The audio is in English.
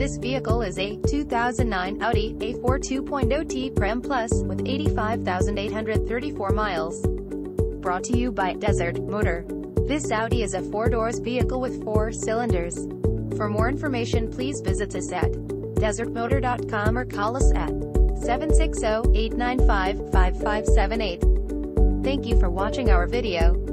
This vehicle is a 2009 Audi A4 2.0T Prem Plus with 85,834 miles. Brought to you by Desert Motor. This Audi is a four-doors vehicle with four cylinders. For more information please visit us at desertmotor.com or call us at 760-895-5578. Thank you for watching our video.